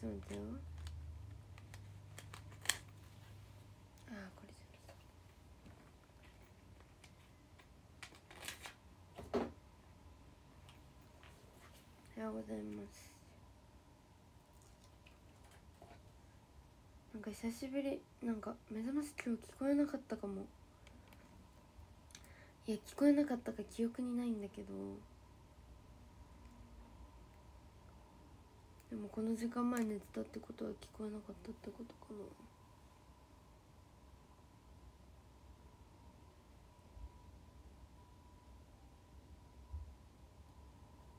と待ってよあーこれじゃおはようございます。なんか久しぶり。なんか目覚まし今日聞こえなかったかも。いや聞こえなかったか記憶にないんだけど。でもこの時間前寝てたってことは聞こえなかったってことかな。よ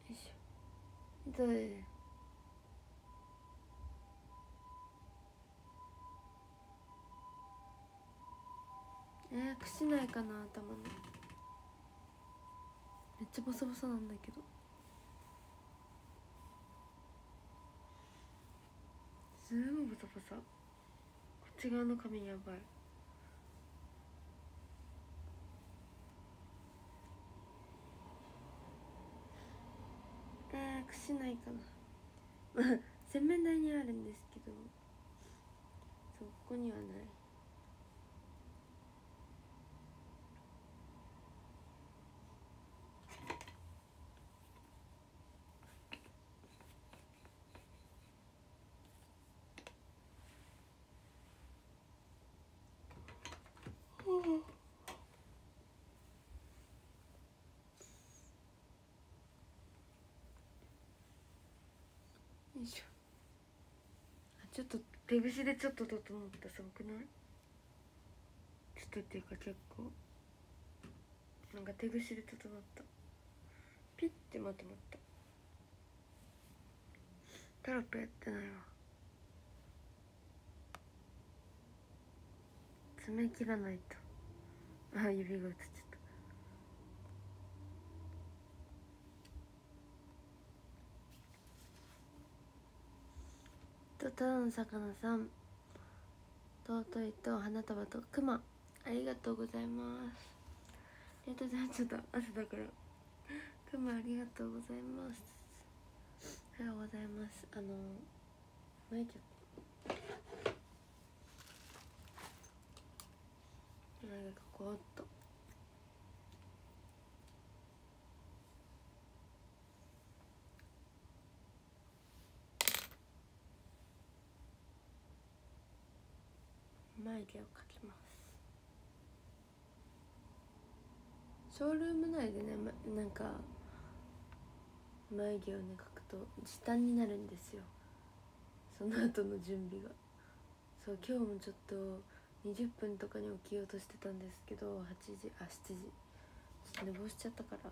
いしょ。痛いえー、くしないかな頭に。めっちゃボサボサなんだけど。すごいボサボサこっち側の髪やばい。えー、くしないかな。洗面台にあるんですけど。そこにはないよょ。ちょっと手ぐしでちょっと整ったすごくない？ちょっとっていうか結構。なんか手ぐしで整った。ピッてまとまった。タラップやってないわ。爪切らないと。あ指が映っちゃとただの魚さん。尊いと花束とクマありがとうございます。ありがとうございますちょっと朝だからクマありがとうございます。おはようございます。あのマイクなんかこうっと。眉毛を描きます。ショールーム内でね、ま、なんか眉毛をね描くと時短になるんですよ。その後の準備が。そう今日もちょっと20分とかに起きようとしてたんですけど8時あ7時。ちょっと寝坊しちゃったから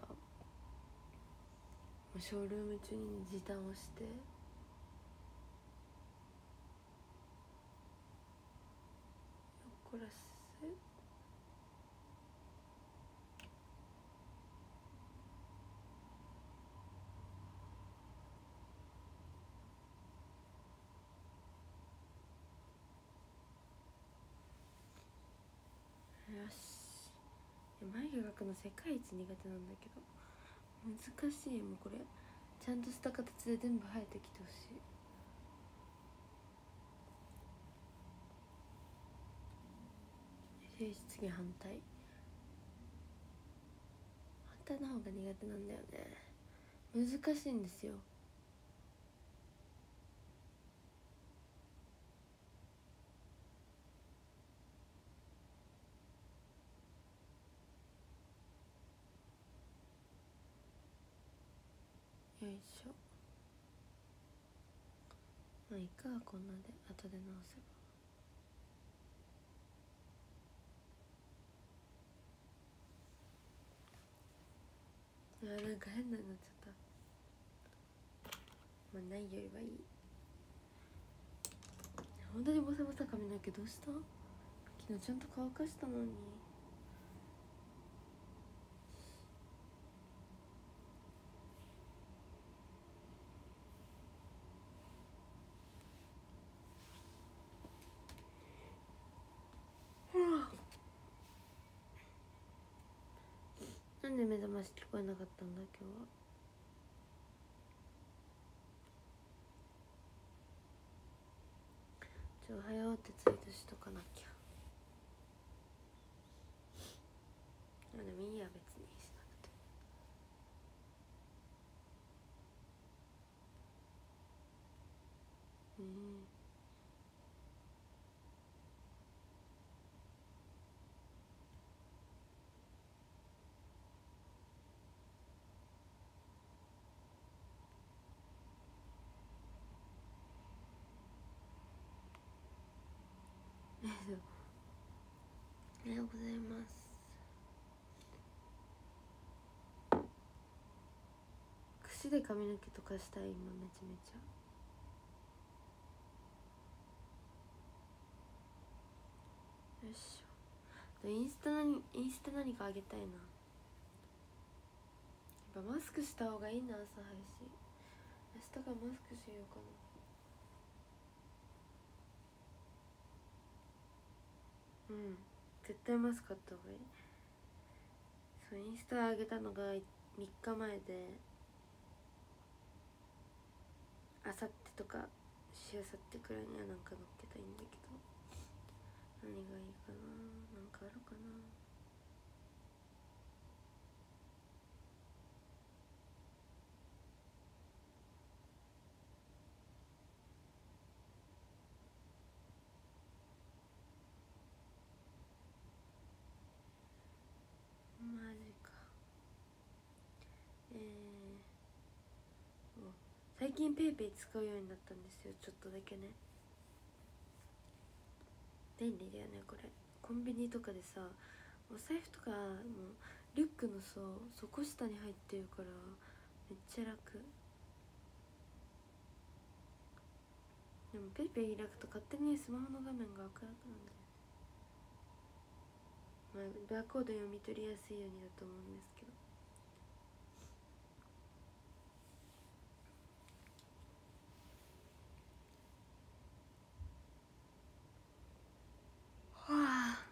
ショールーム中に時短をして。こらせよし。眉毛描くの世界一苦手なんだけど。難しい。もうこれちゃんとした形で全部生えてきてほしい。よし次反対。反対の方が苦手なんだよね。難しいんですよ。よいしょ。まあいいかこんなで後で直せばあーなんか変なになっちゃった。まあないよりはいい。本当にボサボサ髪の毛どうした？昨日ちゃんと乾かしたのに。なんで目覚まし聞こえなかったんだ今日は。ちょおはようってツイートしとかなきゃあでもいいや別にしなくてうんえっとおはようございます。櫛で髪の毛とかしたい今めちゃめちゃよいしょインスタ何？インスタ何かあげたいな？やっぱマスクした方がいいな。朝配信明日からマスクしようかな。うん。絶対マスクあった方がいい。そうインスタ上げたのが3日前であさってとかしあさってくらいにはなんか載っけたいんだけど。何がいいかな。なんかあるかなマジかえー、お最近 PayPay使うようになったんですよ。ちょっとだけね。便利だよねこれ。コンビニとかでさお財布とかもうリュックのそう底下に入ってるからめっちゃ楽。でも PayPay開くと勝手にスマホの画面が赤くなんだよまあ、バーコード読み取りやすいようにだと思うんですけどはあ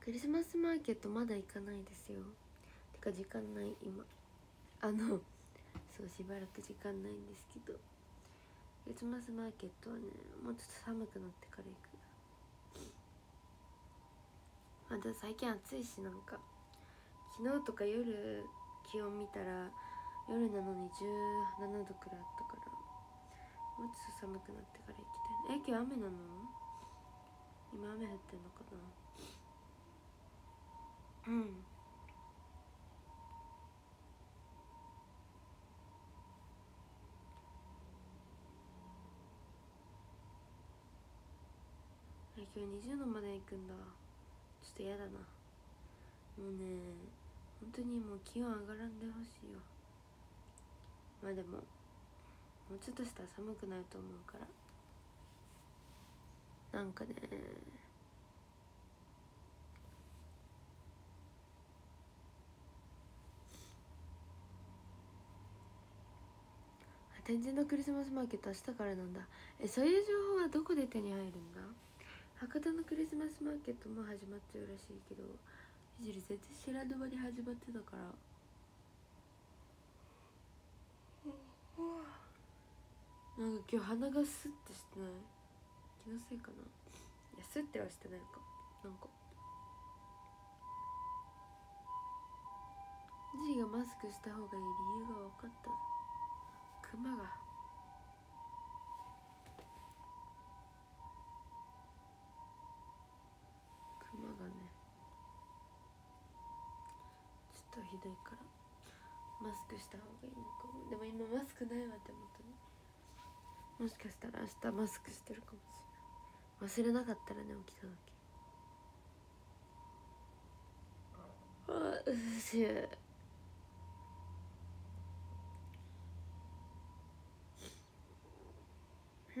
クリスマスマーケットまだ行かないですよ。てか時間ない今。あの そうしばらく時間ないんですけど。クリスマスマーケットはねもうちょっと寒くなってから行く。まだ最近暑いしなんか。昨日とか夜気温見たら夜なのに17度くらいあったから。もうちょっと寒くなってから行きたい。え今日雨なの？今雨降ってんのかな？うん。今日20度まで行くんだ。ちょっと嫌だな。もうね本当にもう気温上がらんでほしいよ。まあでももうちょっとしたら寒くなると思うから。なんかね天神のクリスマスマーケット明日からなんだ。えそういう情報はどこで手に入るんだ？博多のクリスマスマーケットも始まっちゃうらしいけどひじり絶対知らぬ間に始まってたから。なんか今日鼻がスッてしてない？気のせいかな？いやスッてはしてないか。なんか。じいがマスクした方がいい理由が分かった。クマが。クマがね。ちょっとひどいから。マスクした方がいいのかも。でも今マスクないわって思ったね。もしかしたら明日マスクしてるかもしれない。忘れなかったらね起きた時。あうしい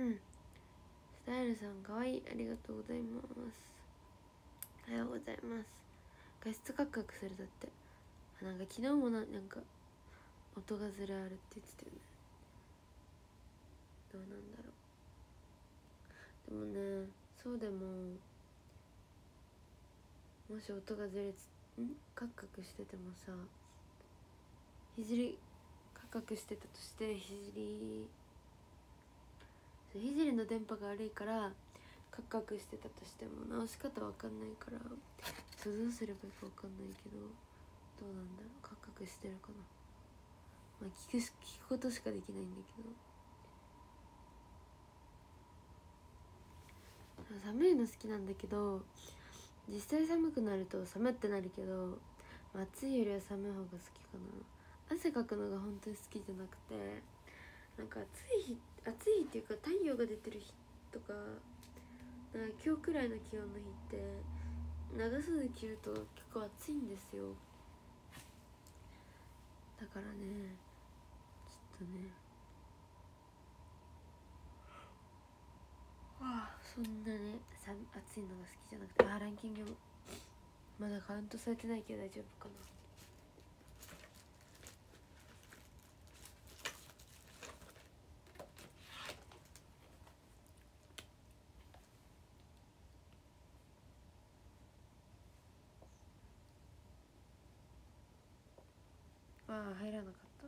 うん。スタイルさんかわいい。ありがとうございます。おはようございます。画質カクカクするだって。あなんか昨日もななんか音がずれあるって言ってたよね。どうなんだろう。でもねそうでももし音がずれつん？カクカクしててもさひじりカクカクしてたとしてひじり聖聖の電波が悪いからカクカクしてたとしても直し方わかんないからどうすればいいかわかんないけどどうなんだろうカクカクしてるかな。まあ聞く聞くことしかできないんだけど。寒いの好きなんだけど実際寒くなると寒ってなるけど暑いよりは寒い方が好きかな。汗かくのが本当に好きじゃなくてなんか暑い日って暑いっていうか太陽が出てる日とかなんか今日くらいの気温の日って長袖着ると結構暑いんですよ。だからねちょっとね。ああそんなねさ暑いのが好きじゃなくてああランキングもまだカウントされてないけど大丈夫かな。ああ入らなかった？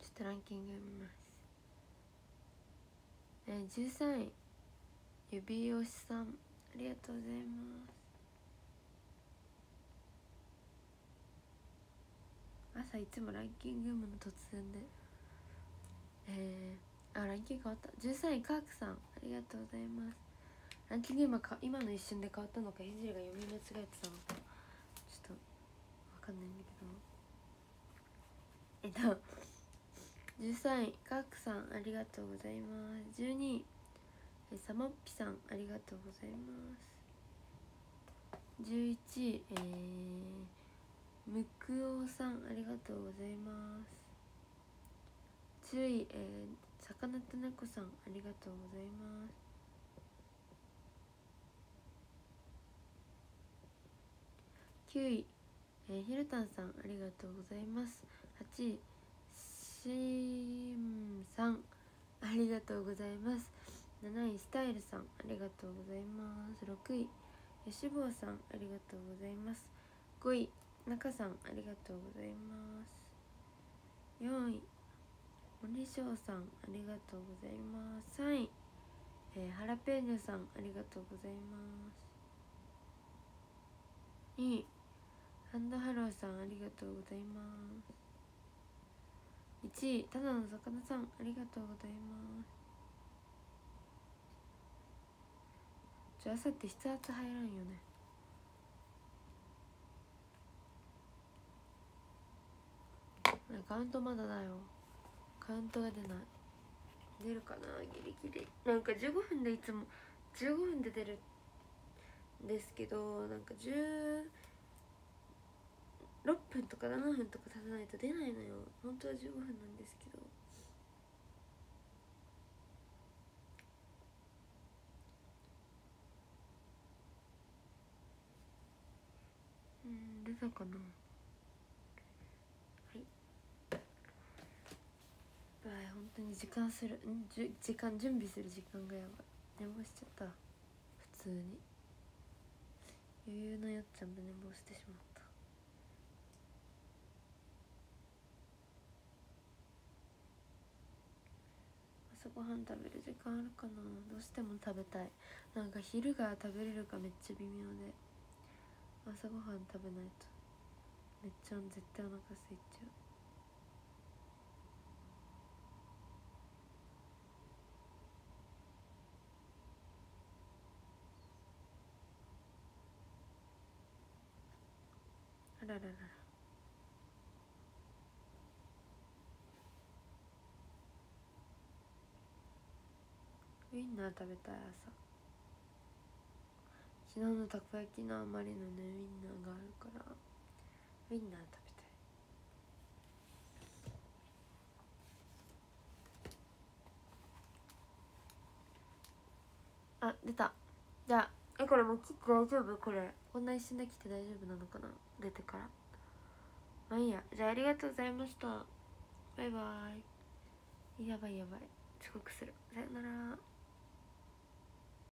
ちょっとランキング読みます。えー、13位。指押しさん。ありがとうございます。朝いつもランキング読むの突然で。えー、あランキング変わった。13位カークさん。ありがとうございます。ランキング今か今の一瞬で変わったのかひじりが読み間違えてたのか。ちょっとわかんないんだけど。えっと13位カークさんありがとうございます。12位サマッピさんありがとうございます。11位えー、ムクオさんありがとうございます。10位、えー、魚と猫さんありがとうございます。9位、えー、ひろたんさんありがとうございます。8位。しんさんありがとうございます。7位。スタイルさんありがとうございます。6位。吉坊さんありがとうございます。5位。中さんありがとうございます。4位。森翔さんありがとうございます。3位、えー、ハラペーニョさんありがとうございます。2位。ハンドハローさんありがとうございます。1位ただの魚さんありがとうございます。じゃあさって筆圧入らんよね。カウントまだだよ。カウントが出ない。出るかなギリギリ。なんか15分でいつも15分で出るんですけどなんか10 6分とか7分とか経たないと出ないのよ。本当は15分なんですけど。うん出たかな。はい。ばい本当に時間する。んじ時間準備する時間がやばい。寝坊しちゃった。普通に。余裕のよっちゃんと寝坊してしまった朝ごはん食べる時間あるかな？どうしても食べたい。なんか昼が食べれるかめっちゃ微妙で。朝ごはん食べないと。めっちゃ絶対お腹空いちゃう。あらららら。ウインナー食べたい朝。昨日のたこ焼きのあまりのねウインナーがあるから。ウインナー食べたい。あ出た。じゃあえこれもう切って大丈夫？これ。こんな一瞬で切って大丈夫なのかな？出てから。まあいいや。じゃあありがとうございました。バイバイ。やばいやばい。遅刻する。さよなら